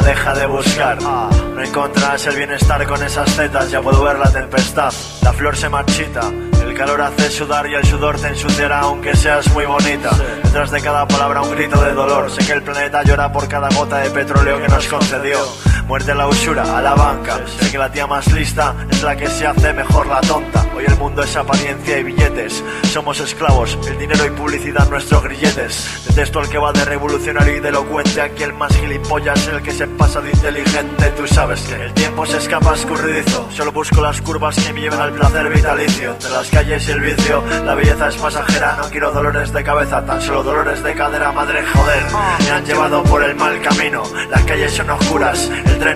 deja de buscar. No encontrarás el bienestar con esas zetas, ya puedo ver la tempestad. La flor se marchita, el calor hace sudar y el sudor te ensuciará aunque seas muy bonita. Detrás de cada palabra un grito de dolor. Sé que el planeta llora por cada gota de petróleo que nos concedió. Muerte a la usura, a la banca. Sé que la tía más lista es la que se hace mejor la tonta. Hoy el mundo es apariencia y billetes. Somos esclavos, el dinero y publicidad nuestros grilletes. Detesto al que va de revolucionario y de elocuente. Aquí el más gilipollas el que se pasa de inteligente. Tú sabes que el tiempo se escapa escurridizo. Solo busco las curvas que me lleven al placer vitalicio. De las calles y el vicio, la belleza es pasajera. No quiero dolores de cabeza, tan solo dolores de cadera. Madre joder, me han llevado por el mal camino. Las calles son oscuras,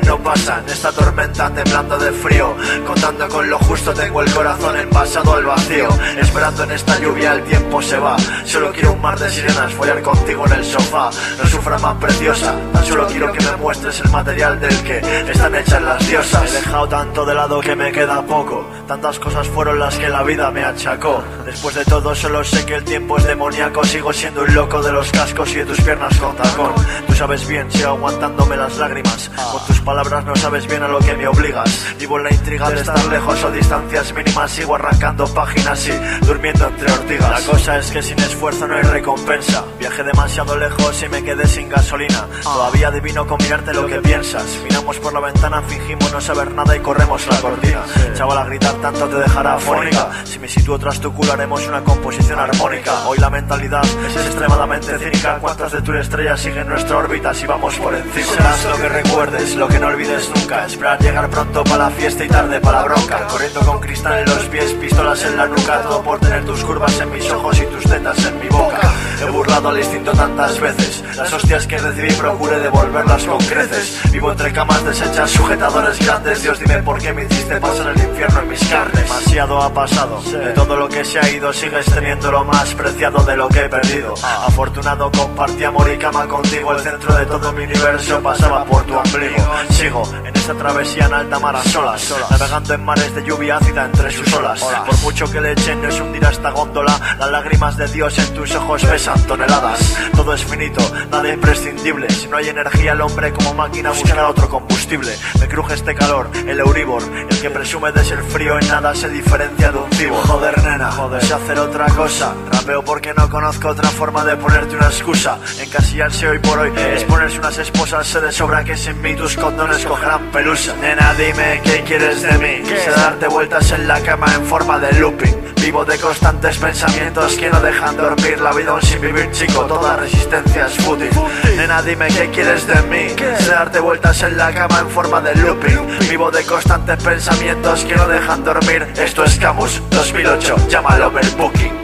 no pasa. En esta tormenta temblando de frío. Contando con lo justo, tengo el corazón envasado al vacío. Esperando en esta lluvia, el tiempo se va. Solo quiero un mar de sirenas, follar contigo en el sofá. No sufra más preciosa, tan solo quiero que me muestres el material del que están hechas las diosas. He dejado tanto de lado que me queda poco. Tantas cosas fueron las que la vida me achacó. Después de todo, solo sé que el tiempo es demoníaco. Sigo siendo un loco de los cascos y de tus piernas con tacón. Tú sabes bien, sigo aguantándome las lágrimas. Con tus palabras no sabes bien a lo que me obligas. Vivo en la intriga de estar lejos o distancias mínimas. Sigo arrancando páginas y durmiendo entre ortigas. La cosa es que sin esfuerzo no hay recompensa. Viajé demasiado lejos y me quedé sin gasolina. Todavía adivino con mirarte lo que piensas. Miramos por la ventana, fingimos no saber nada y corremos la cortina. Chaval, a gritar tanto te dejará afónica. Si me sitúo tras tu culo haremos una composición armónica. Hoy la mentalidad es extremadamente cínica. ¿Cuántas de tus estrellas siguen nuestra órbita si vamos por encima? Serás lo que recuerdes, lo que no olvides nunca. Esperar llegar pronto para la fiesta y tarde para la bronca. Corriendo con cristal en los pies, pistolas en la nuca. Todo por tener tus curvas en mis ojos y tus tetas en mi boca. He burlado al instinto tantas veces. Las hostias que recibí procuré devolverlas con creces. Vivo entre camas deshechas, sujetadores grandes. Dios, dime por qué me hiciste pasar el infierno en mis carnes. Demasiado ha pasado. De todo lo que se ha ido, sigues teniendo lo más preciado de lo que he perdido. Afortunado compartí amor y cama contigo. El centro de todo mi universo pasaba por tu ombligo. Sigo en esta travesía en alta mar a solas. Navegando en mares de lluvia ácida entre sus olas. Por mucho que le echen, no es hundir esta góndola. Las lágrimas de Dios en tus ojos pesan toneladas. Todo es finito, nada imprescindible. Si no hay energía, el hombre como máquina buscará otro combustible. Me cruje este calor, el Euribor. El que presume de ser frío en nada se diferencia de un tibo. Joder, nena, joder. Sé hacer otra cosa. Rapeo porque no conozco otra forma de ponerte una excusa. Encasillarse hoy por hoy es ponerse unas esposas. Sé de sobra que sin mí tus condones cogerán pelusa. Nena, dime qué quieres de mí. Sé darte vueltas en la cama en forma de looping. Vivo de constantes pensamientos que no dejan dormir. La vida aún sin vivir chico, toda resistencia es fútil. Nena dime qué quieres de mí, sé darte vueltas en la cama en forma de looping. Vivo de constantes pensamientos que no dejan dormir, esto es Camus 2008, llámalo overbooking